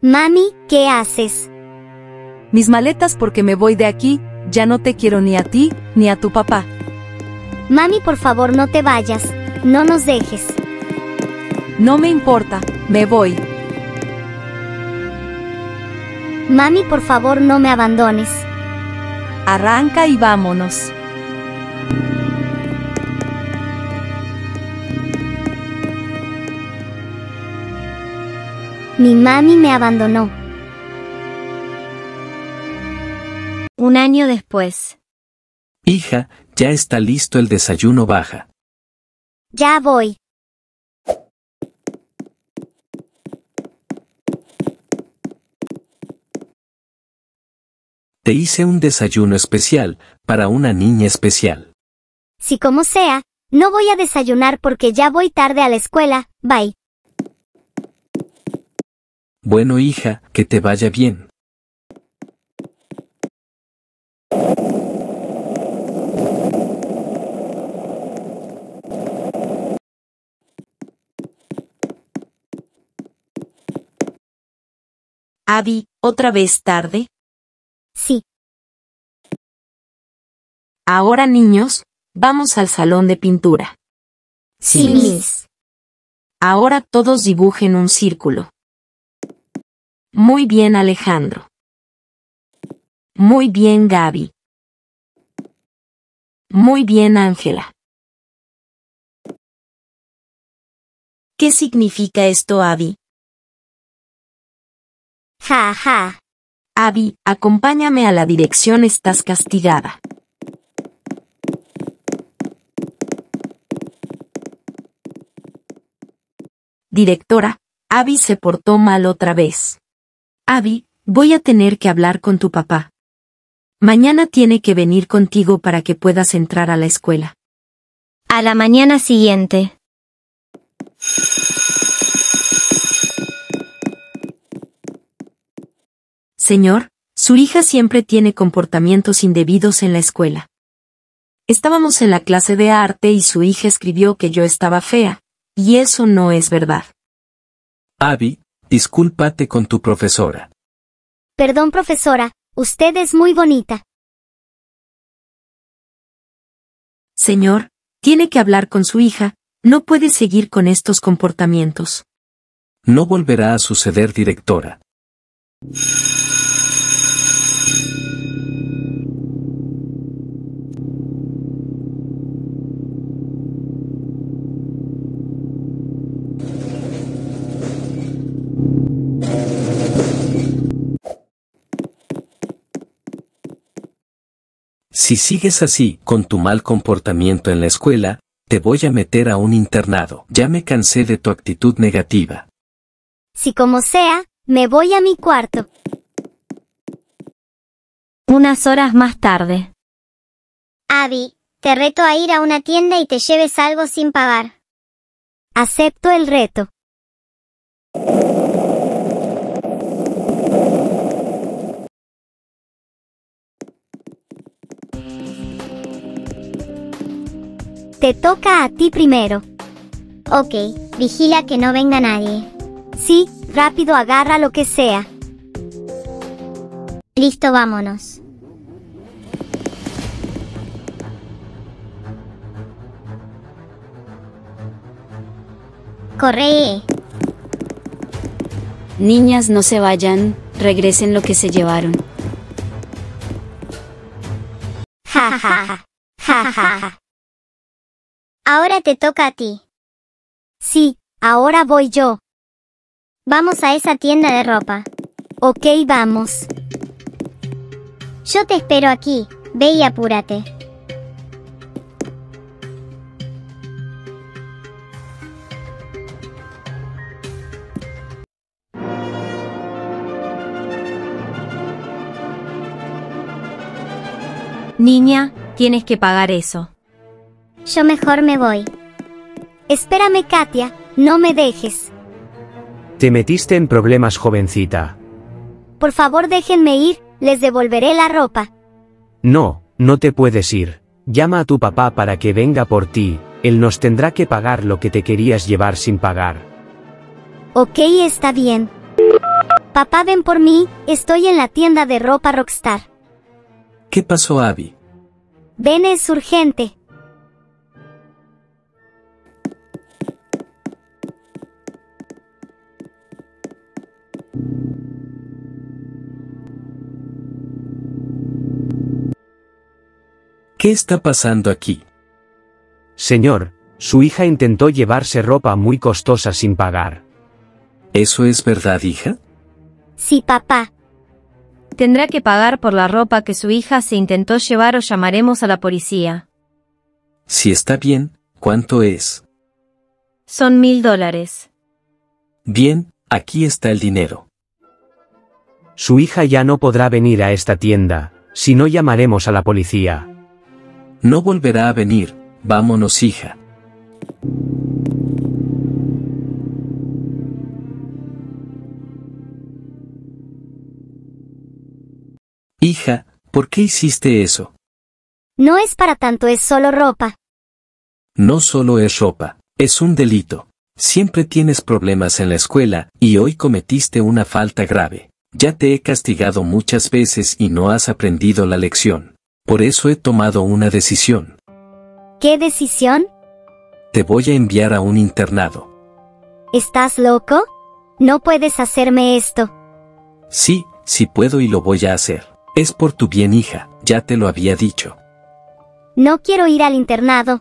Mami, ¿qué haces? Mis maletas porque me voy de aquí, ya no te quiero ni a ti, ni a tu papá. Mami, por favor, no te vayas. No nos dejes. No me importa, me voy. Mami, por favor, no me abandones. Arranca y vámonos. Mi mami me abandonó. Un año después. Hija, ya está listo el desayuno baja. Ya voy. Te hice un desayuno especial, para una niña especial. Si como sea, no voy a desayunar porque ya voy tarde a la escuela, bye. Bueno hija, que te vaya bien. Abby, ¿otra vez tarde? Sí. Ahora niños, vamos al salón de pintura. Sí, Miss. Ahora todos dibujen un círculo. Muy bien Alejandro. Muy bien Gaby. Muy bien Ángela. ¿Qué significa esto, Abby? Ja, ja. Abby, acompáñame a la dirección, estás castigada. Directora, Abby se portó mal otra vez. Abby, voy a tener que hablar con tu papá. Mañana tiene que venir contigo para que puedas entrar a la escuela. A la mañana siguiente. Señor, su hija siempre tiene comportamientos indebidos en la escuela. Estábamos en la clase de arte y su hija escribió que yo estaba fea, y eso no es verdad. Abby, discúlpate con tu profesora. Perdón, profesora, usted es muy bonita. Señor, tiene que hablar con su hija, no puede seguir con estos comportamientos. No volverá a suceder, directora. Si sigues así, con tu mal comportamiento en la escuela, te voy a meter a un internado. Ya me cansé de tu actitud negativa. Si como sea, me voy a mi cuarto. Unas horas más tarde. Abby, te reto a ir a una tienda y te lleves algo sin pagar. Acepto el reto. Te toca a ti primero. Ok, vigila que no venga nadie. Sí, rápido agarra lo que sea. Listo, vámonos. Corre. Niñas, no se vayan, regresen lo que se llevaron. Ja ja ja. Ja ja ja. Ahora te toca a ti. Sí, ahora voy yo. Vamos a esa tienda de ropa. Ok, vamos. Yo te espero aquí. Ve y apúrate. Niña, tienes que pagar eso. Yo mejor me voy. Espérame, Katia, no me dejes. Te metiste en problemas, jovencita. Por favor, déjenme ir, les devolveré la ropa. No, no te puedes ir. Llama a tu papá para que venga por ti, él nos tendrá que pagar lo que te querías llevar sin pagar. Ok, está bien. Papá ven por mí, estoy en la tienda de ropa Rockstar. ¿Qué pasó, Abby? Ven es urgente. ¿Qué está pasando aquí? Señor, su hija intentó llevarse ropa muy costosa sin pagar. ¿Eso es verdad, hija? Sí, papá. Tendrá que pagar por la ropa que su hija se intentó llevar o llamaremos a la policía. Si está bien, ¿cuánto es? Son mil dólares. Bien, aquí está el dinero. Su hija ya no podrá venir a esta tienda, si no llamaremos a la policía. No volverá a venir, vámonos hija. Hija, ¿por qué hiciste eso? No es para tanto, es solo ropa. No solo es ropa, es un delito. Siempre tienes problemas en la escuela, y hoy cometiste una falta grave. Ya te he castigado muchas veces y no has aprendido la lección. Por eso he tomado una decisión. ¿Qué decisión? Te voy a enviar a un internado. ¿Estás loco? No puedes hacerme esto. Sí, sí puedo y lo voy a hacer. Es por tu bien, hija, ya te lo había dicho. No quiero ir al internado.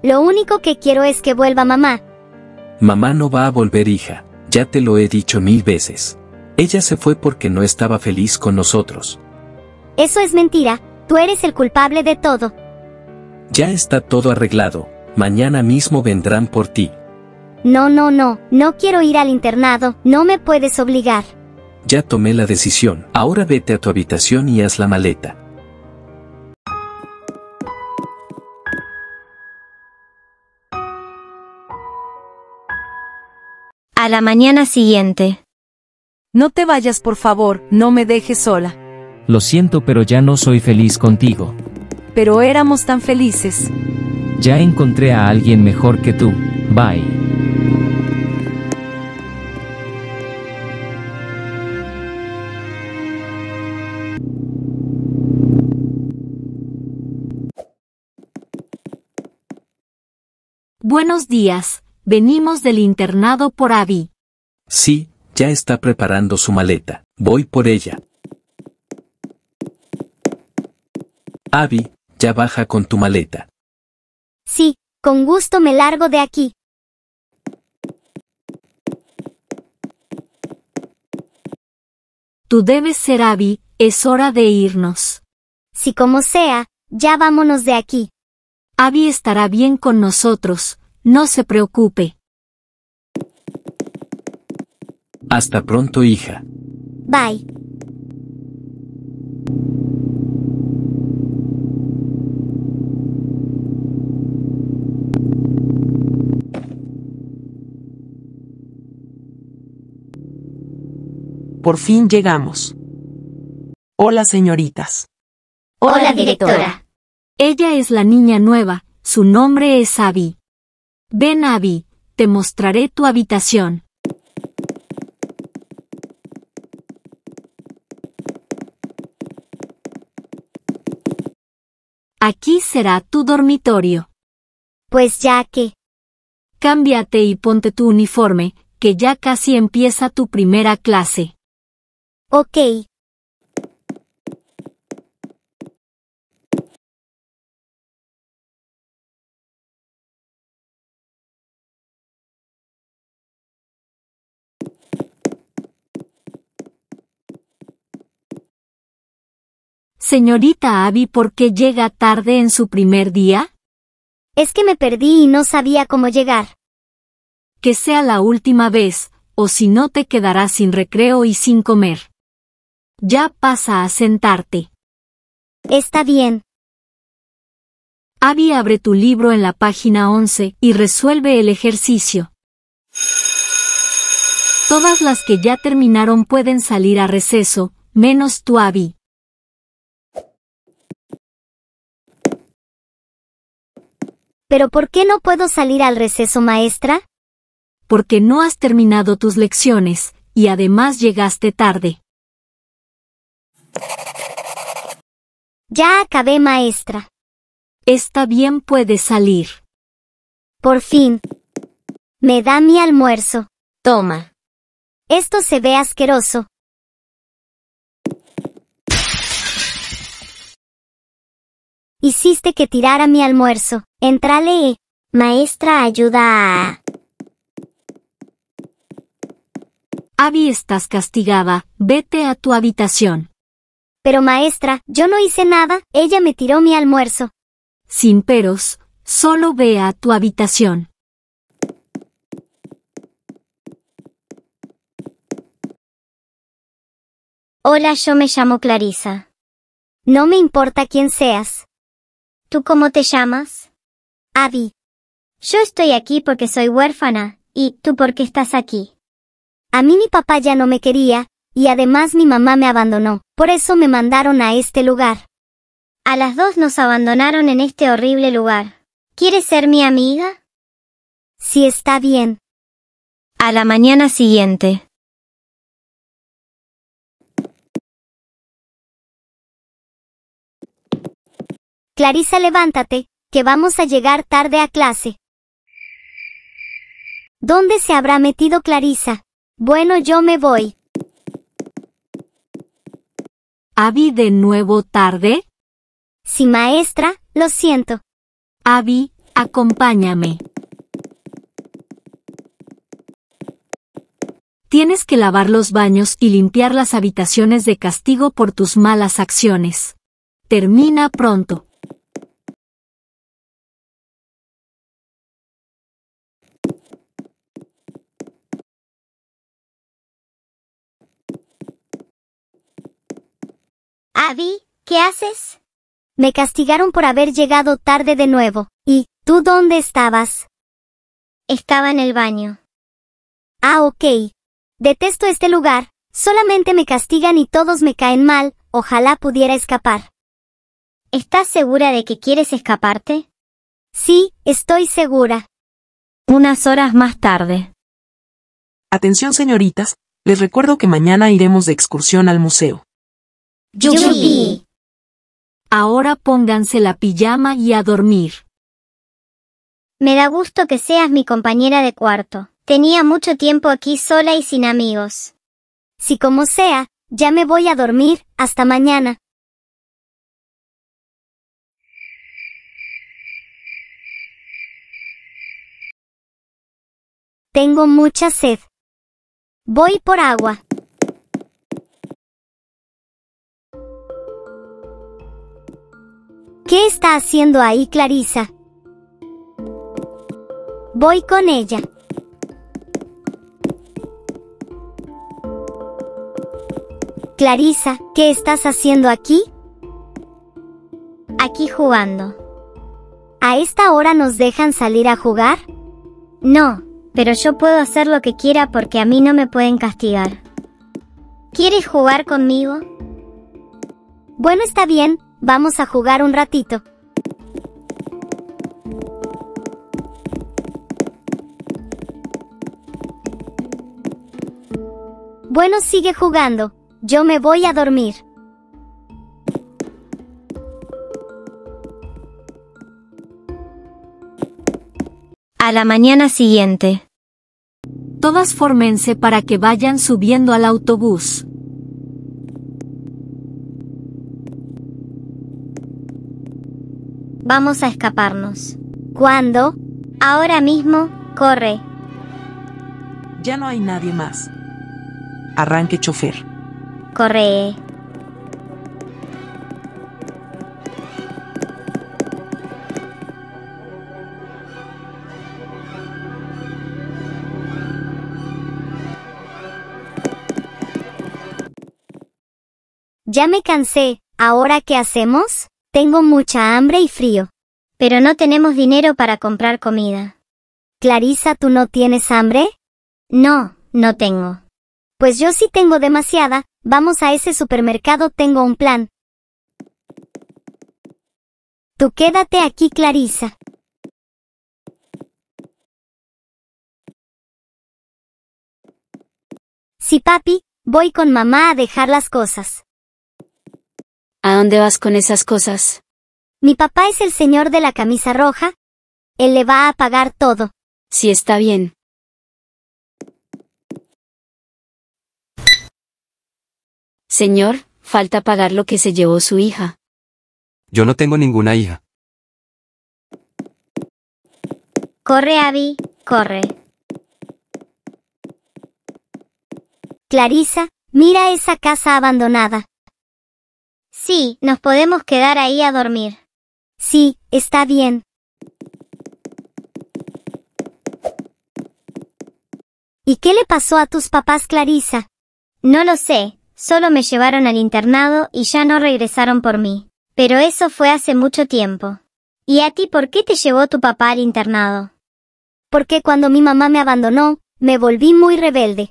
Lo único que quiero es que vuelva mamá. Mamá no va a volver, hija, ya te lo he dicho mil veces. Ella se fue porque no estaba feliz con nosotros. Eso es mentira, tú eres el culpable de todo. Ya está todo arreglado, mañana mismo vendrán por ti. No, no, no, no quiero ir al internado, no me puedes obligar. Ya tomé la decisión, ahora vete a tu habitación y haz la maleta. A la mañana siguiente. No te vayas, por favor, no me dejes sola. Lo siento, pero ya no soy feliz contigo. Pero éramos tan felices. Ya encontré a alguien mejor que tú. Bye. Buenos días, venimos del internado por Abby. Sí, ya está preparando su maleta. Voy por ella. Abby, ya baja con tu maleta. Sí, con gusto me largo de aquí. Tú debes ser Abby, es hora de irnos. Si como sea, ya vámonos de aquí. Abby estará bien con nosotros, no se preocupe. Hasta pronto, hija. Bye. Por fin llegamos. Hola, señoritas. Hola, directora. Ella es la niña nueva, su nombre es Abby. Ven Abby, te mostraré tu habitación. Aquí será tu dormitorio. Pues ya que. Cámbiate y ponte tu uniforme, que ya casi empieza tu primera clase. Ok. Señorita Abby, ¿por qué llega tarde en su primer día? Es que me perdí y no sabía cómo llegar. Que sea la última vez, o si no te quedarás sin recreo y sin comer. Ya pasa a sentarte. Está bien. Abby abre tu libro en la página 11 y resuelve el ejercicio. Todas las que ya terminaron pueden salir a receso, menos tú Abby. ¿Pero por qué no puedo salir al receso, maestra? Porque no has terminado tus lecciones, y además llegaste tarde. Ya acabé, maestra. Está bien, puedes salir. Por fin. Me da mi almuerzo. Toma. Esto se ve asqueroso. Hiciste que tirara mi almuerzo. Entrale. Maestra, ayuda a... Abby, estás castigada, vete a tu habitación. Pero maestra, yo no hice nada, ella me tiró mi almuerzo. Sin peros, solo ve a tu habitación. Hola, yo me llamo Clarisa. No me importa quién seas. ¿Tú cómo te llamas? Abby. Yo estoy aquí porque soy huérfana, y tú porque estás aquí. A mí mi papá ya no me quería, y además mi mamá me abandonó, por eso me mandaron a este lugar. A las dos nos abandonaron en este horrible lugar. ¿Quieres ser mi amiga? Sí está bien. A la mañana siguiente. Clarisa, levántate, que vamos a llegar tarde a clase. ¿Dónde se habrá metido Clarisa? Bueno, yo me voy. Abby, de nuevo tarde. Sí, maestra, lo siento. Abby, acompáñame. Tienes que lavar los baños y limpiar las habitaciones de castigo por tus malas acciones. Termina pronto. Abby, ¿qué haces? Me castigaron por haber llegado tarde de nuevo. ¿Y tú dónde estabas? Estaba en el baño. Ah, ok. Detesto este lugar, solamente me castigan y todos me caen mal, ojalá pudiera escapar. ¿Estás segura de que quieres escaparte? Sí, estoy segura. Unas horas más tarde. Atención señoritas, les recuerdo que mañana iremos de excursión al museo. Yupi. Ahora pónganse la pijama y a dormir. Me da gusto que seas mi compañera de cuarto. Tenía mucho tiempo aquí sola y sin amigos. Si como sea, ya me voy a dormir, hasta mañana. Tengo mucha sed. Voy por agua. ¿Qué está haciendo ahí Clarisa? Voy con ella. Clarisa, ¿qué estás haciendo aquí? Aquí jugando. ¿A esta hora nos dejan salir a jugar? No, pero yo puedo hacer lo que quiera porque a mí no me pueden castigar. ¿Quieres jugar conmigo? Bueno, está bien, vamos a jugar un ratito. Bueno, sigue jugando. Yo me voy a dormir. A la mañana siguiente. Todas fórmense para que vayan subiendo al autobús. Vamos a escaparnos. ¿Cuándo? Ahora mismo, corre. Ya no hay nadie más. Arranque chofer. Corre. Ya me cansé, ¿ahora qué hacemos? Tengo mucha hambre y frío. Pero no tenemos dinero para comprar comida. Clarisa, ¿tú no tienes hambre? No, no tengo. Pues yo sí tengo demasiada, vamos a ese supermercado, tengo un plan. Tú quédate aquí, Clarisa. Sí, papi, voy con mamá a dejar las cosas. ¿A dónde vas con esas cosas? Mi papá es el señor de la camisa roja. Él le va a pagar todo. Sí está bien. Señor, falta pagar lo que se llevó su hija. Yo no tengo ninguna hija. Corre, Abby, corre. Clarisa, mira esa casa abandonada. Sí, nos podemos quedar ahí a dormir. Sí, está bien. ¿Y qué le pasó a tus papás, Clarisa? No lo sé, solo me llevaron al internado y ya no regresaron por mí. Pero eso fue hace mucho tiempo. ¿Y a ti por qué te llevó tu papá al internado? Porque cuando mi mamá me abandonó, me volví muy rebelde.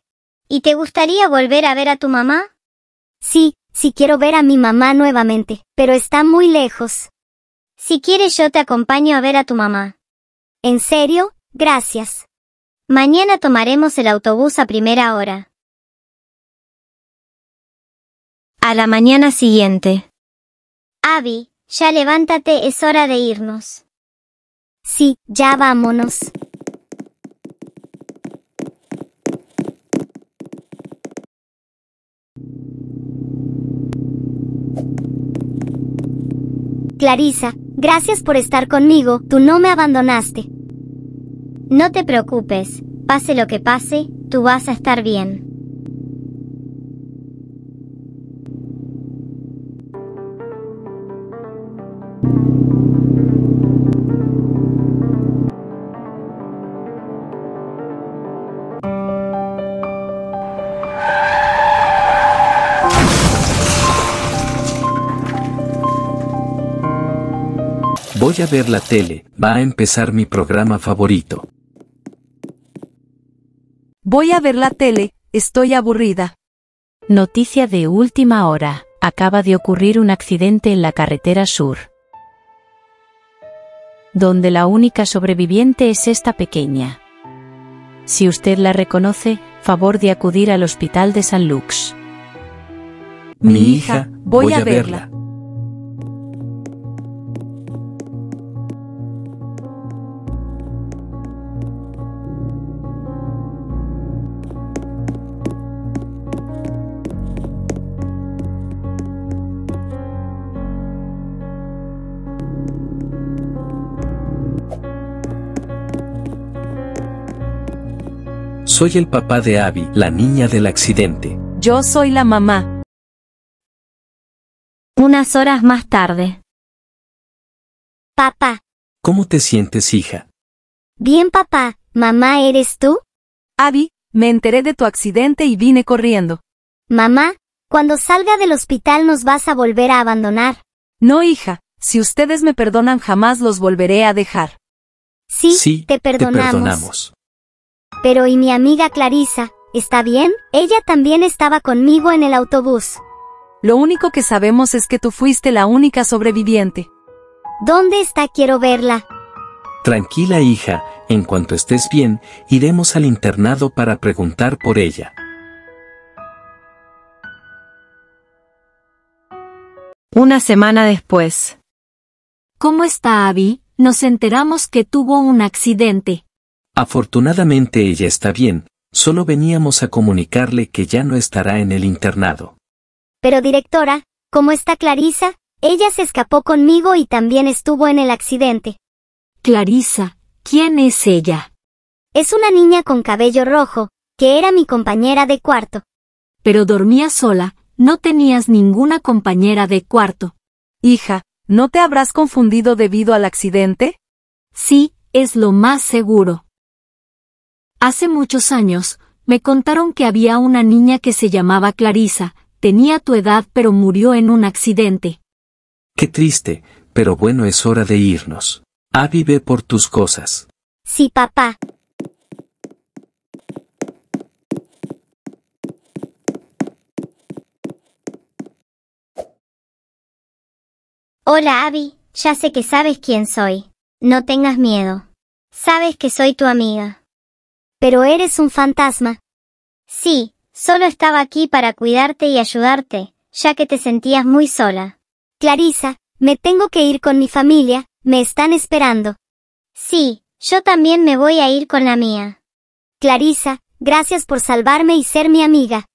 ¿Y te gustaría volver a ver a tu mamá? Sí, sí quiero ver a mi mamá nuevamente, pero está muy lejos. Si quieres yo te acompaño a ver a tu mamá. ¿En serio? Gracias. Mañana tomaremos el autobús a primera hora. A la mañana siguiente. Abby, ya levántate, es hora de irnos. Sí, ya vámonos. Clarisa, gracias por estar conmigo, tú no me abandonaste. No te preocupes, pase lo que pase, tú vas a estar bien. Voy a ver la tele, va a empezar mi programa favorito. Voy a ver la tele, estoy aburrida. Noticia de última hora. Acaba de ocurrir un accidente en la carretera sur. Donde la única sobreviviente es esta pequeña. Si usted la reconoce, favor de acudir al hospital de San Lux. Mi hija, voy, a verla. Soy el papá de Abby, la niña del accidente. Yo soy la mamá. Unas horas más tarde. Papá. ¿Cómo te sientes, hija? Bien, papá. ¿Mamá eres tú? Abby, me enteré de tu accidente y vine corriendo. Mamá, cuando salga del hospital nos vas a volver a abandonar. No, hija, si ustedes me perdonan jamás los volveré a dejar. Sí, Sí, te perdonamos. Te perdonamos. Pero ¿y mi amiga Clarisa? ¿Está bien? Ella también estaba conmigo en el autobús. Lo único que sabemos es que tú fuiste la única sobreviviente. ¿Dónde está? Quiero verla. Tranquila, hija, en cuanto estés bien, iremos al internado para preguntar por ella. Una semana después. ¿Cómo está Abby? Nos enteramos que tuvo un accidente. Afortunadamente ella está bien, solo veníamos a comunicarle que ya no estará en el internado. Pero directora, ¿cómo está Clarisa? Ella se escapó conmigo y también estuvo en el accidente. Clarisa, ¿quién es ella? Es una niña con cabello rojo, que era mi compañera de cuarto. Pero dormía sola, no tenías ninguna compañera de cuarto. Hija, ¿no te habrás confundido debido al accidente? Sí, es lo más seguro. Hace muchos años, me contaron que había una niña que se llamaba Clarisa, tenía tu edad pero murió en un accidente. Qué triste, pero bueno es hora de irnos. Abby ve por tus cosas. Sí, papá. Hola, Abby. Ya sé que sabes quién soy. No tengas miedo. Sabes que soy tu amiga. Pero eres un fantasma. Sí, Solo estaba aquí para cuidarte y ayudarte, ya que te sentías muy sola. Clarisa, me tengo que ir con mi familia, me están esperando. Sí, yo también me voy a ir con la mía. Clarisa, gracias por salvarme y ser mi amiga.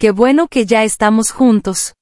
Qué bueno que ya estamos juntos.